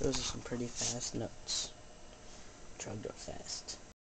Those are some pretty fast notes. Drugged up fast.